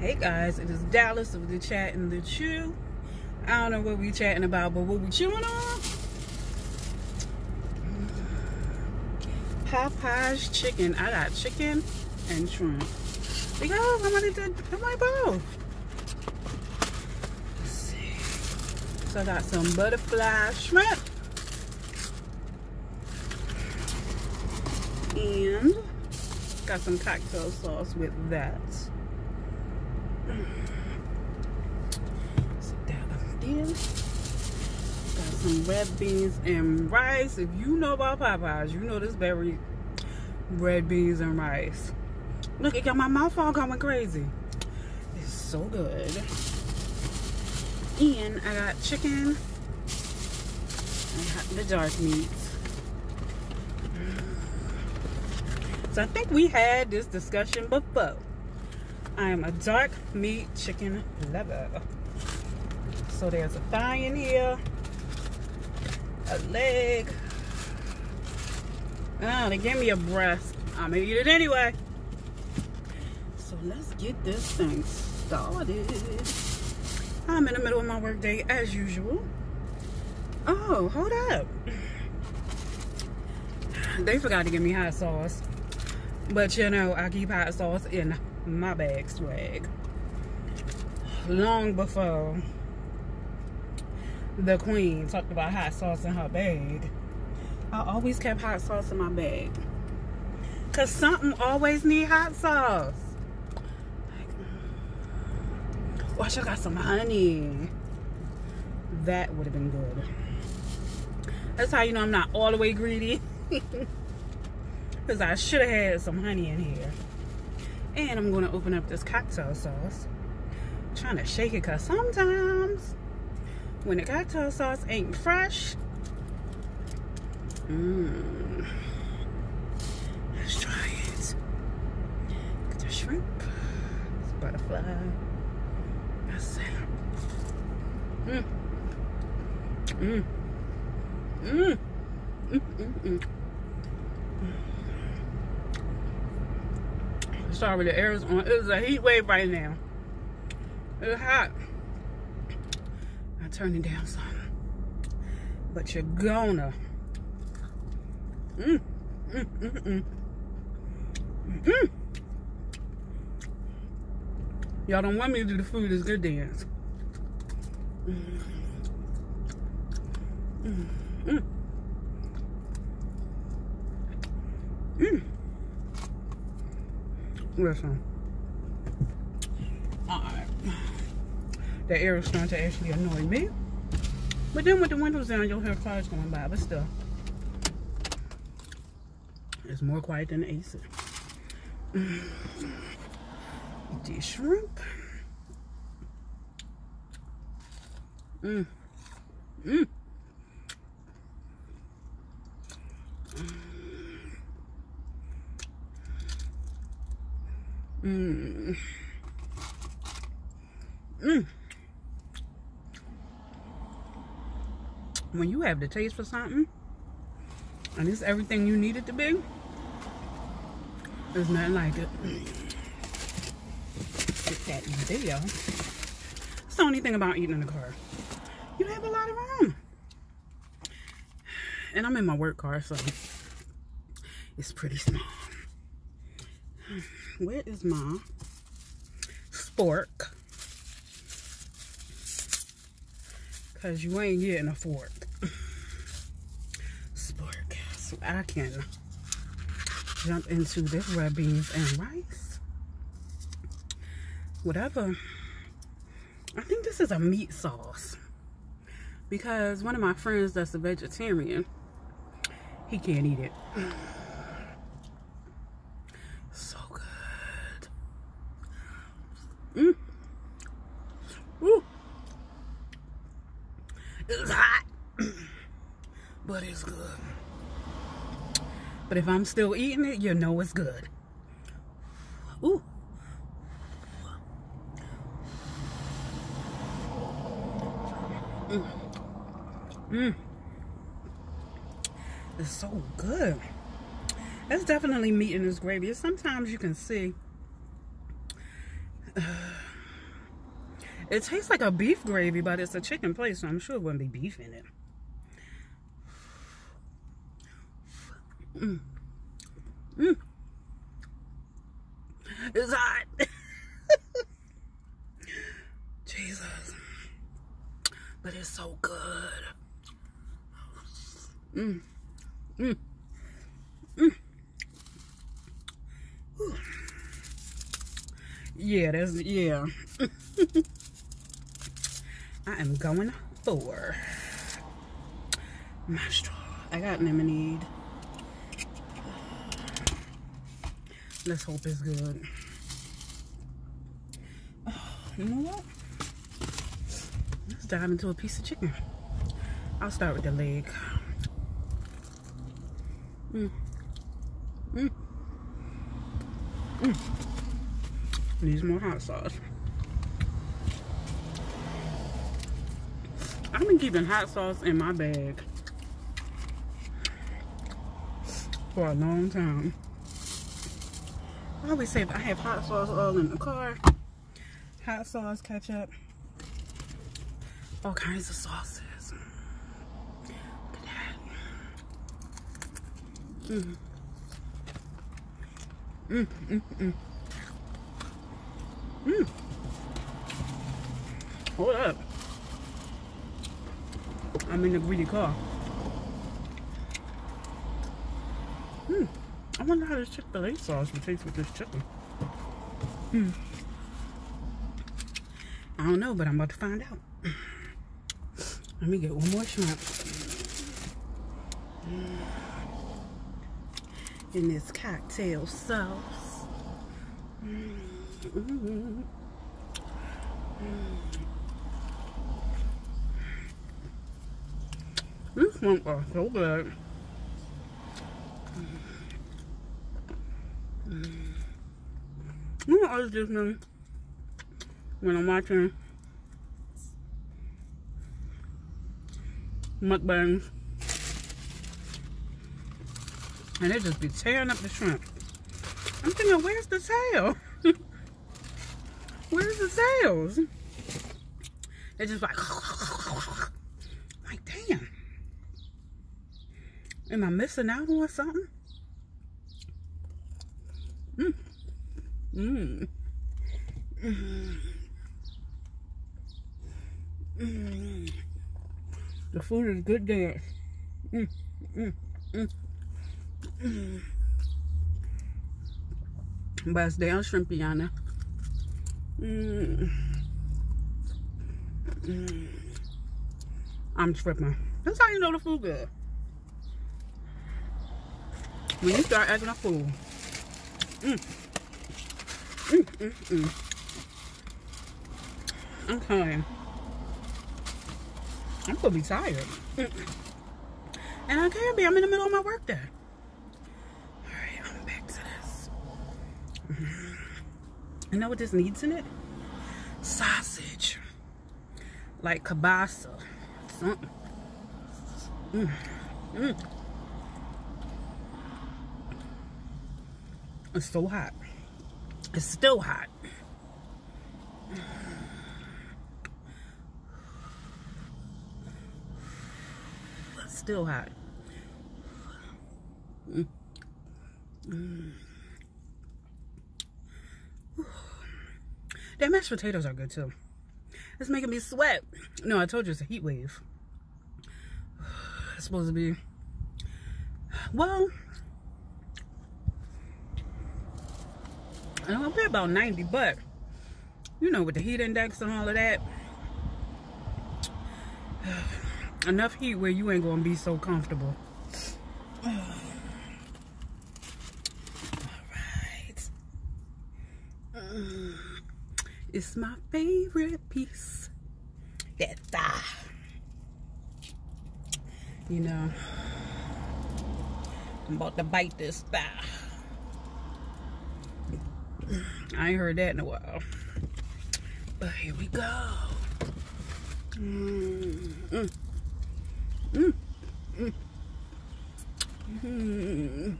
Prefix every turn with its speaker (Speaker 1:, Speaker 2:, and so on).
Speaker 1: Hey guys, it is Dallas of the Chat and the Chew. I don't know what we're chatting about, but what we chewing on? Popeye's chicken. I got chicken and shrimp. Because I wanted to, both. Let's see. So I got some butterfly shrimp. And got some cocktail sauce with that. Got some red beans and rice. If you know about Popeyes, you know this berry red beans and rice. Look, it got my mouth all going crazy. It's so good. And I got chicken. I got the dark meat. So I think we had this discussion before. I am a dark meat chicken lover. So there's a thigh in here, a leg. Oh, they gave me a breast. I'm gonna eat it anyway. So let's get this thing started. I'm in the middle of my workday as usual. Oh, hold up. They forgot to give me hot sauce. But you know, I keep hot sauce in my bag swag. Long before the queen talked about hot sauce in her bag, I always kept hot sauce in my bag. Cause something always need hot sauce. Oh, I got some honey. That would have been good. That's how you know I'm not all the way greedy. Because I should have had some honey in here. And I'm to open up this cocktail sauce. I'm trying to shake it because sometimes when the cocktail sauce ain't fresh, mmm. Let's try it. Get the shrimp. Butterfly. That's it. Mm, mmm. Mmm. Mmm. Mmm. Mmm. Sorry, the air is on. It's a heat wave right now. It's hot. I turn it down some. But you're gonna. Mmm. Mmm. Mmm. Mmm. Mm. Y'all don't want me to do the food is good dance. Mmm. Mmm. Mmm. Mmm. Listen. Alright. The air is starting to actually annoy me. But then with the windows down, you'll hear cars going by, but still. It's more quiet than the AC. These shrimp. Mmm. Mmm. Mmm. Mmm. When you have the taste for something, and it's everything you need it to be, there's nothing like it. Get that video. The only thing about eating in the car. You have a lot of room. And I'm in my work car, so it's pretty small where is my spork? Because you ain't getting a fork. I can jump into this red beans and rice. Whatever. I think this is a meat sauce. Because one of my friends that's a vegetarian, he can't eat it. So good. Mm. Ooh. It's hot, but it's good. But if I'm still eating it, you know it's good. Ooh. Mm. Mm. It's so good. It's definitely meat in this gravy. Sometimes you can see It tastes like a beef gravy, but it's a chicken place, so I'm sure it wouldn't be beef in it. Mm. Mm. It's hot. Jesus. But it's so good. Mm. Mm. Mm. Yeah, that's, yeah. I am going for my straw. I got lemonade. Let's hope it's good. Oh, you know what? Let's dive into a piece of chicken. I'll start with the leg. Mm. Mm. Mm. Needs more hot sauce. I've been keeping hot sauce in my bag for a long time. I always say that I have hot sauce all in the car. Hot sauce, ketchup, all kinds of sauces. Look at that. Mm. Mm, mm, mm. Mm. Hold up. I'm in the greedy car. Hmm. I wonder how this Chick-fil-A sauce would taste with this chicken. Hmm. I don't know, but I'm about to find out. Let me get one more shrimp. In this cocktail sauce. Mm -hmm. This one was so good. You know, I was just when I'm watching mukbangs, and they just be tearing up the shrimp. I'm thinking, where's the tail? where's the tails? They're just like, like, damn. Am I missing out on something? Mm. Mm. Mm. The food is good there. Mm. Mm. Mm. Mm. But it's down shrimpiana. Mm. Mm. I'm tripping. That's how you know the food good. When you start acting a fool. Mm. Mm, mm, mm. Okay. I'm gonna be tired. And I can't be. I'm in the middle of my work day. Alright, I'm back to this. Mm. You know what this needs in it? Sausage. Like kielbasa. Something. Mm. Mm. It's so hot. It's still hot. Still hot. Their mashed potatoes are good too. It's making me sweat. No, I told you it's a heat wave. It's supposed to be, well, I'll be about 90, but you know, with the heat index and all of that, enough heat where you ain't gonna be so comfortable. all right. it's my favorite piece. That thigh. Ah. You know, I'm about to bite this thigh. I ain't heard that in a while. But here we go. Mm, mm, mm, mm, mm.